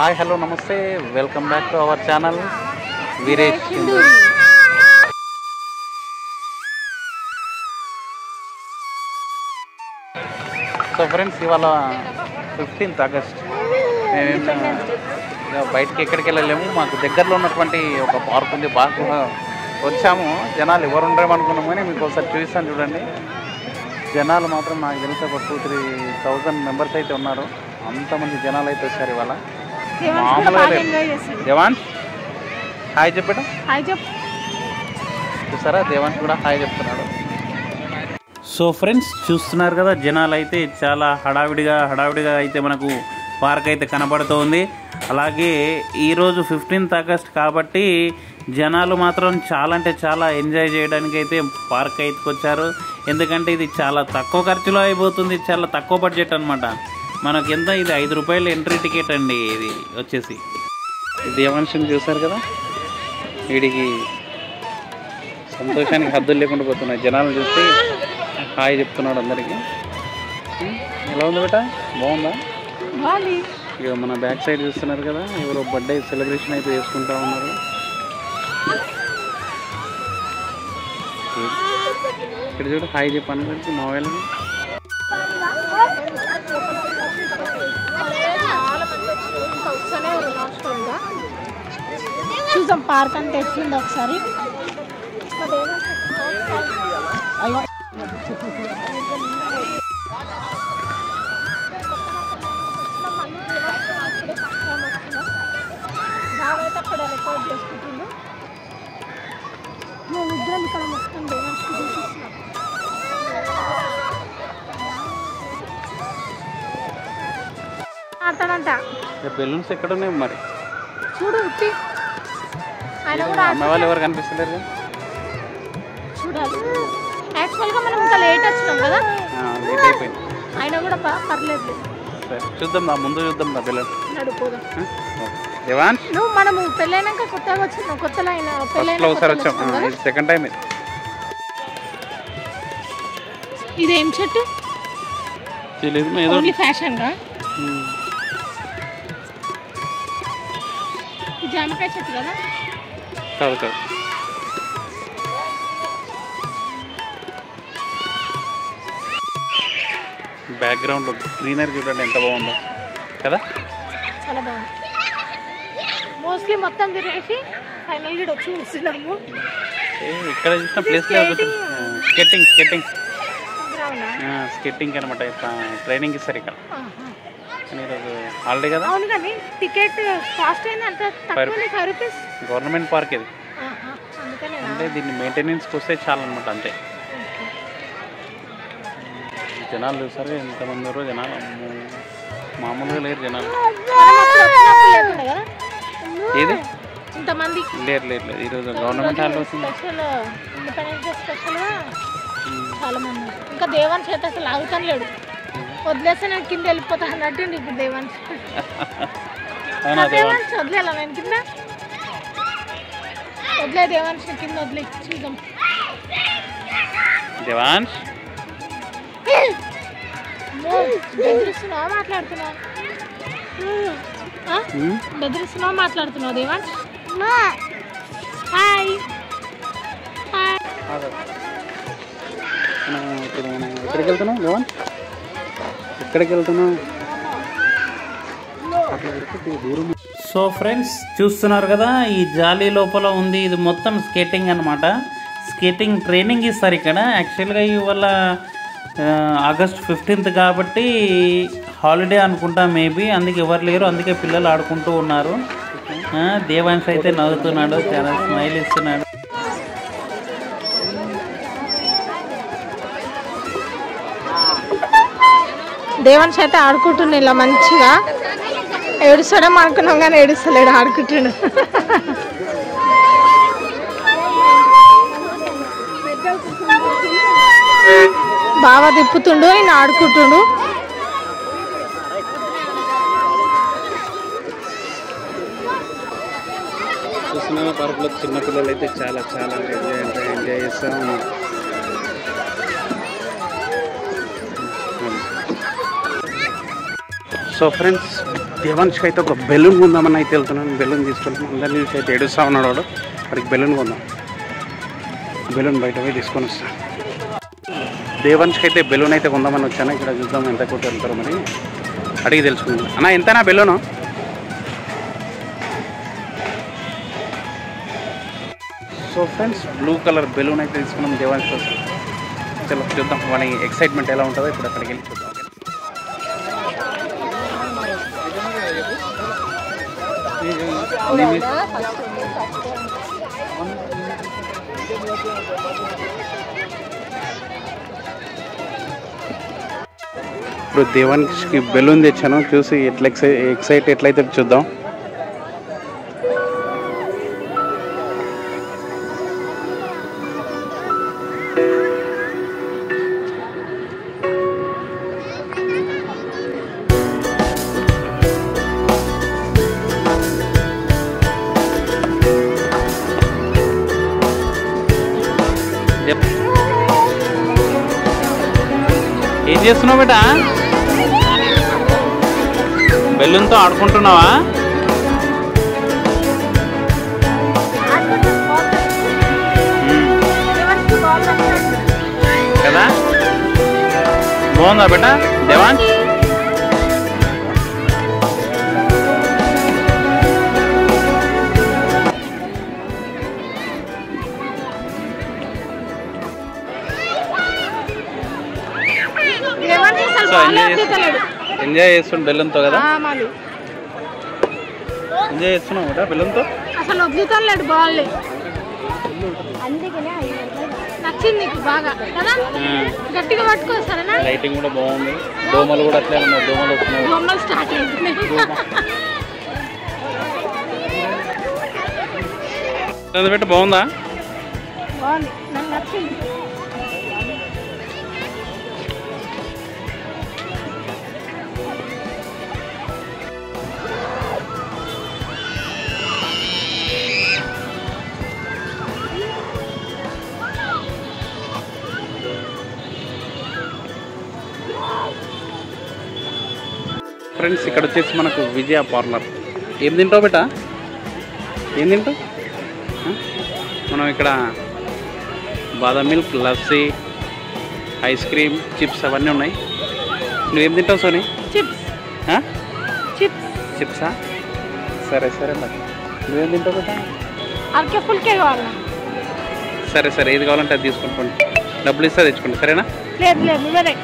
Hi hello నమస్తే. Welcome back to our channel. Veeresh so friends ఇవాళ fifteenth August బయటికి ఎక్కడికి వెళ్ళలేము. మాకు దగ్గరలో ఉన్నటువంటి ఒక పార్క్ ఉంది పార్క్ వచ్చాము. జనాలు ఎవరు ఉండరేమో అనుకున్నాం కానీ మీకు ఒకసారి చూపిస్తాను చూడండి. జనాలు మాత్రం నాకు తెలిసి ఒక టూ త్రీ థౌజండ్ మెంబర్స్ అయితే ఉన్నారు. అంతమంది జనాలు అయితే వచ్చారు ఇవాళ. దేవాంశ్ హాయ్ చెప్పడం. హాయ్ చెప్పు. చూసారా? దేవాంశ్ కూడా హాయ్ చెప్తున్నాడు. సో ఫ్రెండ్స్ చూస్తున్నారు కదా జనాలు అయితే చాలా హడావిడిగా హడావిడిగా అయితే మనకు పార్క్ అయితే కనబడుతోంది. అలాగే ఈరోజు ఫిఫ్టీన్త్ ఆగస్ట్ కాబట్టి జనాలు మాత్రం చాలా అంటే చాలా ఎంజాయ్ చేయడానికి అయితే పార్క్ అయితే వచ్చారు. ఎందుకంటే ఇది చాలా తక్కువ ఖర్చులో అయిపోతుంది చాలా తక్కువ బడ్జెట్ అనమాట మనకి ఎంత? ఇది ఐదు రూపాయలు ఎంట్రీ టికెట్ అండి ఇది వచ్చేసి. దేవాంశం చూసారు కదా? వీడికి సంతోషానికి హద్దులు లేకుండా పోతున్నాయి. జనాలు చూస్తే హాయ్ చెప్తున్నాడు అందరికీ? ఎలా ఉంది బేట? బాగుందా? ఇక మన బ్యాక్ సైడ్ చూస్తున్నారు కదా? ఎవరో బర్త్డే సెలబ్రేషన్ అయితే చేసుకుంటా ఉన్నారు. ఇక్కడ చూడు హాయ్ చెప్పాను మా వాళ్ళని. చూద్దాం పార్క్ అంతా ఎట్లుంది ఒకసారి. అక్కడ రికార్డ్ చేసుకుంటుండు మేము ఇద్దరం ఇక్కడ మొత్తం దేవానికి చూపిస్తున్నాం ఆడతాడంట బెలూన్స్ ఎక్కడ ఉన్నాయి మరి? చూడు అమ్మ వాళ్ళు ఎవరు కనిపిస్తలేరు? చూడాలి. యాక్చువల్గా మనం ఇంకా లేట్ వచ్చినాం కదా. లేట్ అయిపోయింది. కూడా పర్లేదు. చూద్దాం ముందు చూద్దాం దా బెలూన్ నడుపోదాం దేవాన్? నువ్వు మనము పెళ్ళైనాక కొత్తగా వచ్చినాం కొత్తలో ఫస్ట్ పెళ్ళైన ఒకసారి వచ్చాం. సెకండ్ టైం ఇది. చెట్టు తెలియదు ఏదో ఓన్లీ ఫ్యాషన్గా జామకాయ చెట్టు కదా? కాదు బ్యాక్గ్రౌండ్లో గ్రీనరీ చూడండి ఎంత బాగుందో. కదా? చాలా బాగుంది. మోస్ట్లీ మొత్తం తిరిగేసి ఫైనల్గా వచ్చి చూస్తున్నాము ఇక్కడ చూసిన ప్లేస్ స్కెట్టింగ్ స్కెట్టింగ్ స్కెట్టింగ్ అనమాట ట్రైనింగ్ ఇస్తారు ఇక్కడ ఈరోజు హాలిడే కదా? అవును కానీ టికెట్ కాస్ట్ అయింది అంత తక్కువ ఫైవ్ రూపీస్? గవర్నమెంట్ పార్క్ ఇది. అంటే దీన్ని మెయింటెనెన్స్కి వస్తే చాలు అనమాట అంతే జనాలు చూసారు ఎంతమంది ఉన్నారో జనాలు. మామూలుగా లేరు జనాలు. ఏది? ఇంతమంది. లేరు లేరు లేరు ఈరోజు గవర్నమెంట్ హాలిడే స్పెషల్ చాలా మంది. ఇంకా దేవాన్ చేత అసలు ఆగుతాను లేడు. వదిలేస్తే నేను కింద వెళ్ళిపోతా అన్నట్టు ఇప్పుడు దేవాన్ అవునా దేవా దేవాన్ వదిలేలా నేను కింద? వదిలే దేవాన్ కింద వదిలే చూద్దాం. అమ్మో, బెదిరిస్తున్నావా మాట్లాడుతున్నావా. బెదిరిస్తున్నావా మాట్లాడుతున్నావు దేవాన్ హాయ్. హాయ్. ఎక్కడికి వెళ్తున్నాం? దేవాన్ ఎక్కడికి వెళ్తున్నాం సో ఫ్రెండ్స్ చూస్తున్నారు కదా ఈ జాలీ లోపల ఉంది. ఇది మొత్తం స్కేటింగ్ అనమాట స్కేటింగ్ ట్రైనింగ్ ఇస్తారు ఇక్కడ. యాక్చువల్గా ఇవాళ ఆగస్ట్ ఫిఫ్టీన్త్ కాబట్టి హాలిడే అనుకుంటా మేబీ. అందుకే ఎవరు లేరు అందుకే పిల్లలు ఆడుకుంటూ ఉన్నారు. దేవాంశ్ అయితే నవ్వుతున్నాడు చాలా స్మైల్ ఇస్తున్నాడు. దేవన్ చేత ఆడుకుంటుండే ఇలా మంచిగా. ఏడుస్తాడేమో అనుకున్నాం కానీ ఏడుస్తలేడు ఆడుకుంటుండు. బాగా తిప్పుతుండు ఆయన ఆడుకుంటుండు. చూస్తున్న పార్కులో చిన్నపిల్లలు అయితే చాలా చాలా ఎంజాయ్ ఎంజాయ్ చేస్తూ సో ఫ్రెండ్స్ దేవాన్ష్కి అయితే ఒక బెలూన్ కొందామని అయితే వెళ్తున్నాను. బెలూన్ తీసుకెళ్తాను. అందరినీ నుంచి అయితే ఏడుస్తా ఉన్నాడు వాడు. వాడికి బెలూన్ కొందాం. బెలూన్ బయట పోయి తీసుకొని వస్తాను దేవాన్ష్కి అయితే బెలూన్ అయితే కొందామని వచ్చాను. ఇక్కడ చూద్దాం ఎంత కొట్టి వెళ్తారో మరి. అడిగి తెలుసుకుందాం. అన్న ఎంతనా balloon? So friends blue colour balloon అయితే తీసుకున్నాం దేవాన్స్ కోసం. చలో చూద్దాం. వాడి ఎక్సైట్మెంట్ ఎలా ఉంటుందో ఇప్పుడు అక్కడికి వెళ్ళి చూద్దాం. ఇప్పుడు దేవానికి బెలూన్ తెచ్చాను. చూసి ఎట్లా ఎక్సై ఎక్సైట్ ఎట్లయితే చూద్దాం. ఏం చేస్తున్నావు బేటా? బెలూన్తో ఆడుకుంటున్నావా. కదా? బాగుందా బేటా? Devan so enjoy. చేస్తు ఎంజాయ్ చేస్తుండు బెలూన్తో కదా? ఎంజాయ్ చేస్తున్నావు బేటా బెలూన్తో అసలు వద్దుతలేడు బాగాలే నచ్చింది నీకు బాగా కదా? గట్టిగా పట్టుకో సరేనా? లైటింగ్ కూడా బాగుంది. దోమలు కూడా అట్లే ఉన్నాయి దోమలు వస్తున్నాయి. స్టార్ట్ పెట్టి బాగుందా? బాగుంది. నాకు నచ్చింది. ఫ్రెండ్స్ ఇక్కడ వచ్చేసి మనకు విజయ పార్లర్. ఏం తింటావు బేటా? ఏం తింటావు? మనం ఇక్కడ బాదం milk lassi ice cream chips అవన్నీ ఉన్నాయి. నువ్వేం తింటావు సోని? చిప్స్? చిప్స్. చిప్సా? సరే సరే మరి. నువ్వేం తింటావు బేటా? అరకే ఫుల్కే కావాలి? సరే సరే. ఏది కావాలంటే అది తీసుకుంటాను డబ్బులు ఇస్తే తెచ్చుకోండి. సరేనా? లేదు లేదు.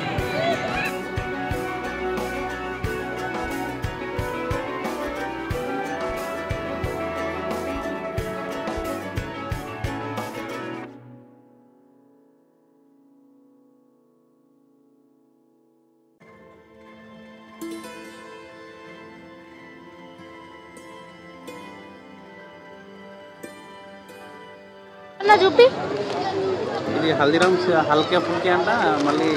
చూపి. ఇది హల్దీరామ్స్ హల్కే ఫుల్కే అంట మళ్ళీ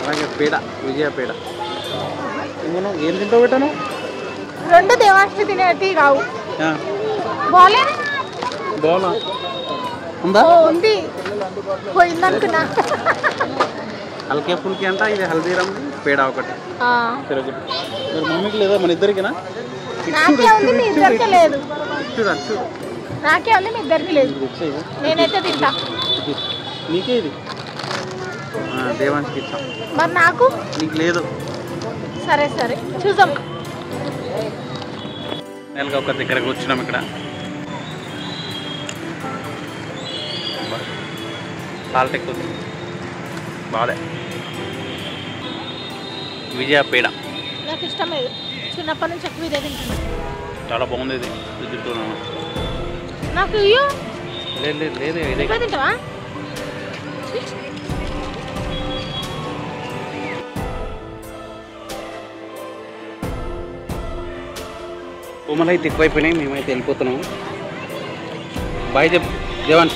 అలాగే పేడ విజయ పేడ. ఏం తింటావు బేటాను? రెండు దేవాంశ తినేటి కావు. బాగున్నా ఉందా? పోయిందనుకున్నా. హల్కే ఫుల్కే అంట ఇది హల్దీరామ్ పేడ ఒకటి. సరే మమ్మీకి లేదా? మన ఇద్దరికినా? చూడు చూడు. నాకే ఉంది మీ ఇద్దరికి లేదు. నేనైతే తింటా. నీకే ఇది? దేవానికి ఇచ్చాం. మరి నాకు? నీకు లేదు. సరే సరే. చూద్దాం. నెలగా ఒక దగ్గర కూర్చున్నాం ఇక్కడ. సాల్ట్ ఎక్కువ. బాగా విజయ పేడ. నాకు ఇష్టం లేదు. చిన్నప్పటి నుంచి ఎక్కువ ఇదే తింటున్నా. చాలా బాగుంది ఇది తింటున్నాను. నాకు ఇయ్యో. లేదు లేదు లేదు ఎక్కువ తింటావా? బొమ్మలు అయితే ఎక్కువైపోయినాయి మేమైతే వెళ్ళిపోతున్నాము బాయ్ చెప్ దేవన్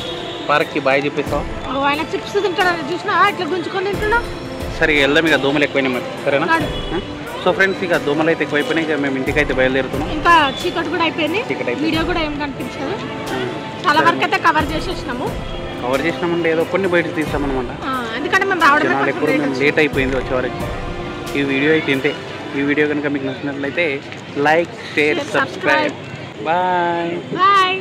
పార్క్కి బాయ్ చెప్పేస్తావా? ఓ, ఆయన చిప్స్ తింటాడని చూసినా ఇట్లా గుంజుకొని తింటున్నా సరే ఇక వెళ్దాం ఇక దోమలు ఎక్కువైనాయి మరి సరేనా? సో ఫ్రెండ్స్ ఇక దోమలు అయితే ఎక్కువైపోయినాయి ఇక మేము ఇంటికి అయితే బయలుదేరుతున్నాం. ఇంకా చీకటి కూడా అయిపోయింది. వీడియో కూడా ఏం కనిపించదు. చాలా వరకు అయితే కవర్ చేసేసినాము. కవర్ చేసినామంటే ఏదో కొన్ని బయటకు తీస్తామన్నమాట. ఎందుకంటే మేము కొంచెం ఎప్పుడు మేము లేట్ అయిపోయింది వచ్చేవరకు. ఈ వీడియో అయితే ఇంతే. ఈ వీడియో కనుక మీకు నచ్చినట్లయితే like share subscribe bye bye